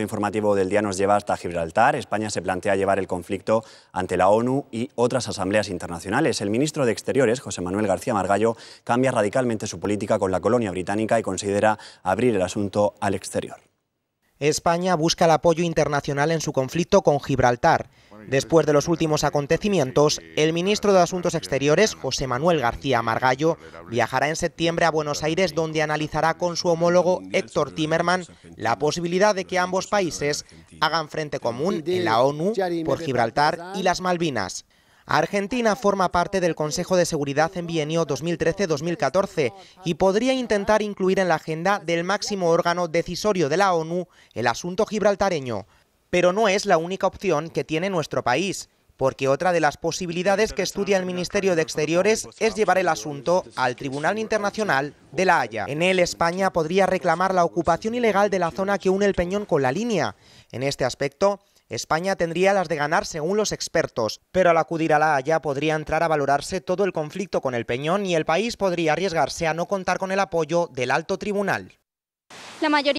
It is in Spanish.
informativo del día nos lleva hasta Gibraltar. España se plantea llevar el conflicto ante la ONU y otras asambleas internacionales. El ministro de Exteriores, José Manuel García Margallo, cambia radicalmente su política con la colonia británica y considera abrir el asunto al exterior. España busca el apoyo internacional en su conflicto con Gibraltar. Después de los últimos acontecimientos, el ministro de Asuntos Exteriores, José Manuel García Margallo, viajará en septiembre a Buenos Aires donde analizará con su homólogo Héctor Timerman la posibilidad de que ambos países hagan frente común en la ONU por Gibraltar y las Malvinas. Argentina forma parte del Consejo de Seguridad en bienio 2013-2014 y podría intentar incluir en la agenda del máximo órgano decisorio de la ONU el asunto gibraltareño. Pero no es la única opción que tiene nuestro país, porque otra de las posibilidades que estudia el Ministerio de Exteriores es llevar el asunto al Tribunal Internacional de La Haya. En él, España podría reclamar la ocupación ilegal de la zona que une el Peñón con la línea. En este aspecto, España tendría las de ganar según los expertos, pero al acudir a La Haya podría entrar a valorarse todo el conflicto con el Peñón y el país podría arriesgarse a no contar con el apoyo del alto tribunal. La mayoría